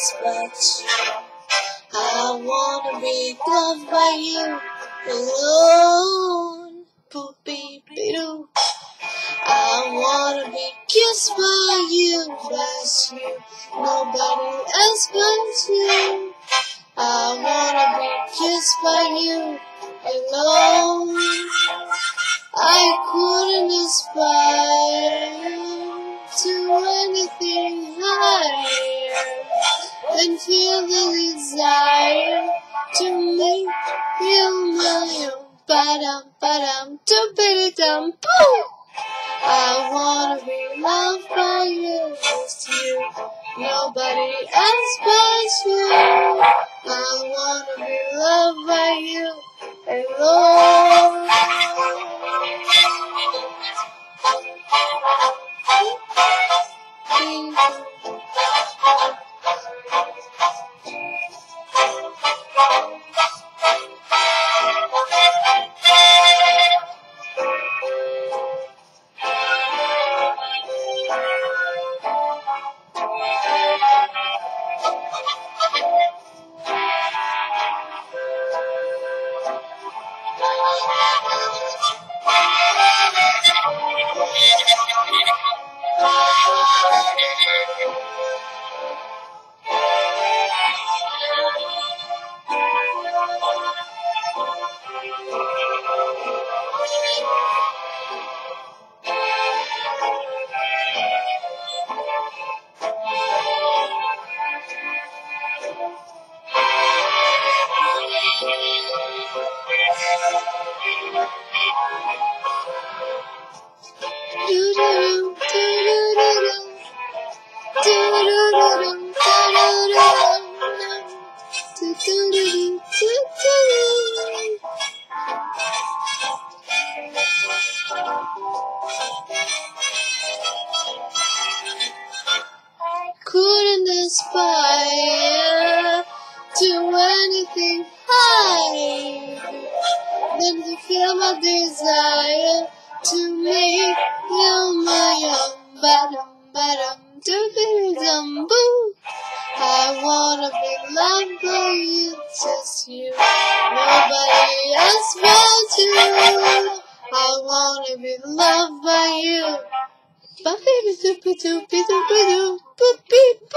you. I wanna be loved by you alone. Beep doo. I wanna be kissed by you, bless you. Nobody else but you. I wanna be kissed by you alone. I couldn't aspire to anything higher than feel the desire to make you own. Ba-dum, ba-dum, dum-ba-dum, boom! I wanna be loved by you, just you, nobody else but you. I wanna be loved by you alone. Couldn't aspire to anything higher than to feel my desire to make you my own. Ba-dum, ba-dum, doo-doo-dum, boo. I wanna be loved by you, just you, nobody else but you. I wanna be loved by you. Ba-dee-doo-doo-doo-doo-doo-doo, boop-beep-boo.